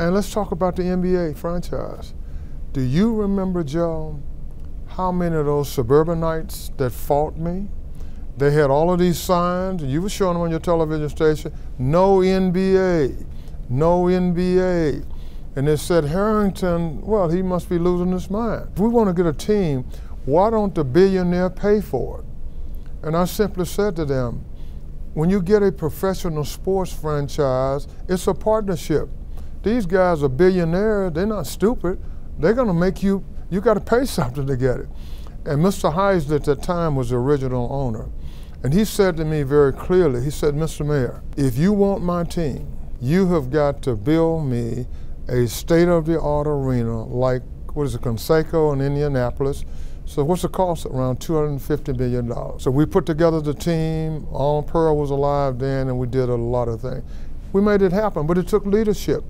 And let's talk about the NBA franchise. Do you remember, Joe, how many of those suburbanites that fought me? They had all of these signs, and you were showing them on your television station, no NBA, no NBA. And they said, Herenton, well, he must be losing his mind. If we want to get a team, why don't the billionaire pay for it? And I simply said to them, when you get a professional sports franchise, it's a partnership. These guys are billionaires, they're not stupid. They're going to make you, you got to pay something to get it. And Mr. Heisley at that time was the original owner. And he said to me very clearly, he said, Mr. Mayor, if you want my team, you have got to build me a state-of-the-art arena like, what is it, Conseco in Indianapolis. So what's the cost? Around $250 million. So we put together the team, Arnold Perl was alive then, and we did a lot of things. We made it happen, but it took leadership.